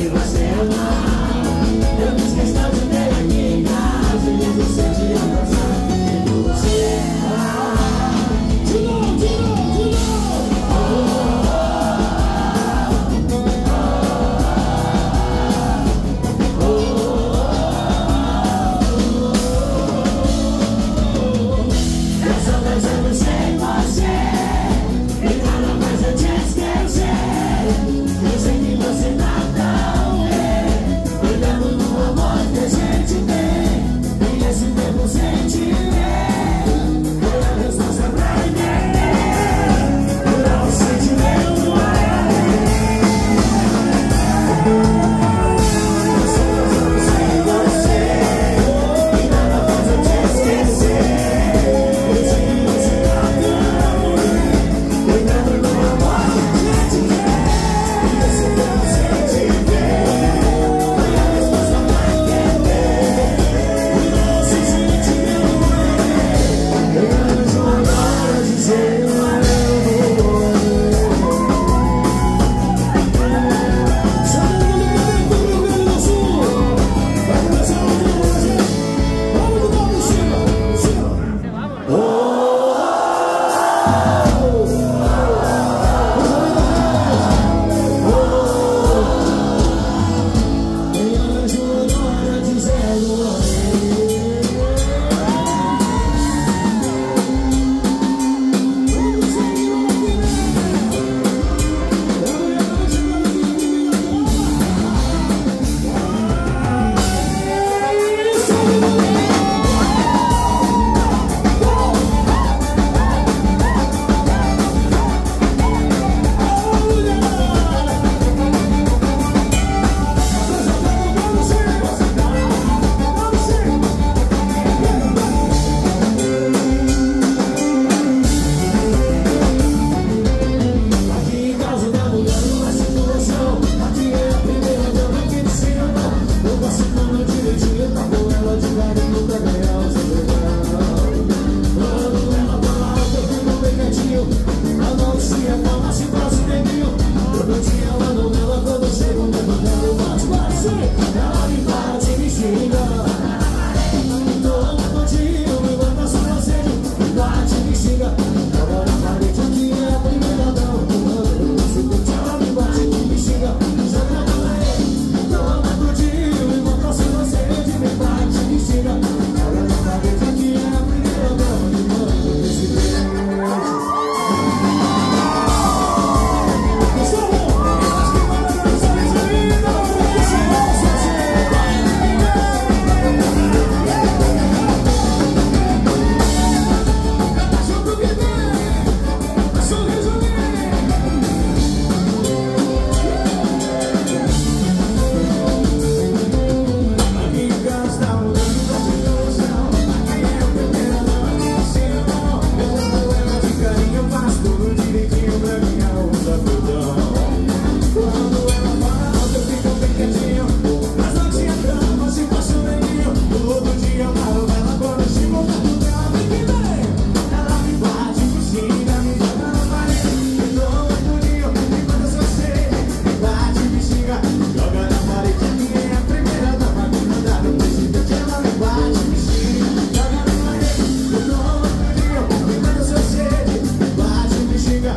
E você.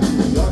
yeah.